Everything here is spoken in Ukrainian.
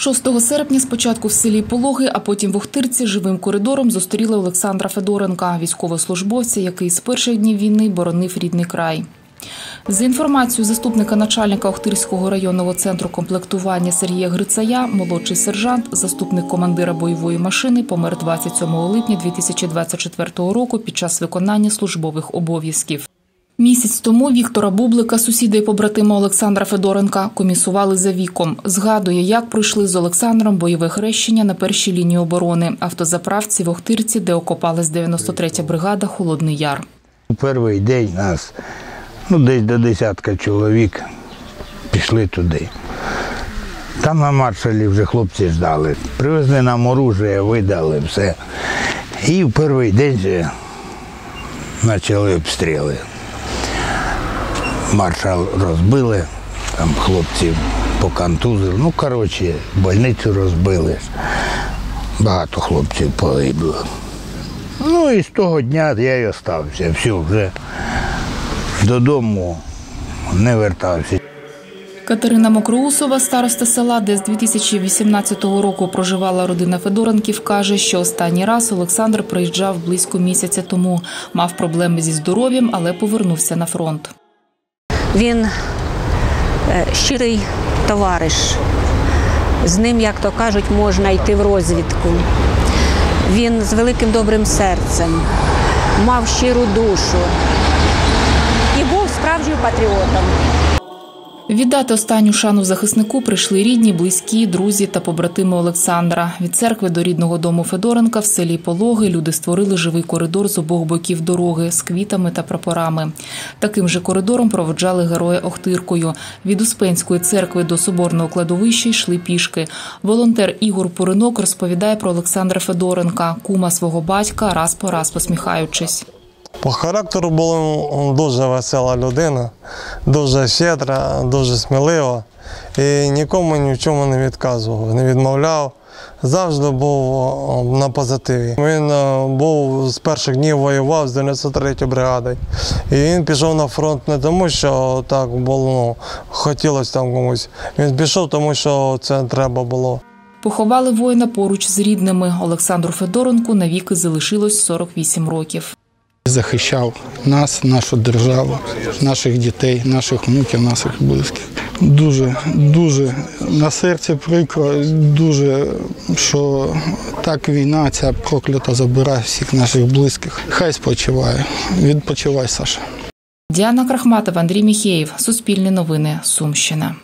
6 серпня спочатку в селі Пологи, а потім в Охтирці живим коридором зустріли Олександра Федоренка, військовослужбовця, який з перших днів війни боронив рідний край. За інформацією заступника начальника Охтирського районного центру комплектування Сергія Грицая, молодший сержант, заступник командира бойової машини, помер 27 липня 2024 року під час виконання службових обов'язків. Місяць тому Віктора Бублика, сусіда і побратима Олександра Федоренка, комісували за віком. Згадує, як пройшли з Олександром бойове хрещення на першій лінії оборони автозаправці в Охтирці, де окопалась 93-я бригада Холодний Яр. У перший день нас ну, десь до десятка чоловік пішли туди. Там на маршалі вже хлопці ждали. Привезли нам оружие, видали все. І в перший день же почали обстріли. Маршал розбили, там хлопців покантузили. Ну, коротше, больницю розбили. Багато хлопців погибло. Ну і з того дня я й остався. Все, вже додому не вертався. Катерина Мокроусова, староста села, де з 2018 року проживала родина Федоренків, каже, що останній раз Олександр приїжджав близько місяця тому. Мав проблеми зі здоров'ям, але повернувся на фронт. Він е, щирий товариш. З ним, як то кажуть, можна йти в розвідку. Він з великим добрим серцем, мав щиру душу і був справжнім патріотом. Віддати останню шану захиснику прийшли рідні, близькі, друзі та побратими Олександра. Від церкви до рідного дому Федоренка в селі Пологи люди створили живий коридор з обох боків дороги з квітами та прапорами. Таким же коридором проводжали героя Охтиркою. Від Успенської церкви до соборного кладовища йшли пішки. Волонтер Ігор Пуринок розповідає про Олександра Федоренка, кума свого батька, раз по раз посміхаючись. По характеру була дуже весела людина, дуже щедра, дуже смілива і нікому ні в чому не відказував, не відмовляв. Завжди був на позитиві. Він е, був з перших днів воював з 93-ю бригадою. І він пішов на фронт не тому, що так було, ну, хотілося там комусь. Він пішов, тому що це треба було. Поховали воїна поруч з рідними. Олександру Федоренку навіки залишилось 48 років. Захищав нас, нашу державу, наших дітей, наших внуків, наших близьких. Дуже, дуже на серці прикро, дуже що так війна ця проклята забирає всіх наших близьких. Хай спочиває. Відпочивай, Саша. Діана Крахматова, Андрій Міхеєв. Суспільне новини. Сумщина.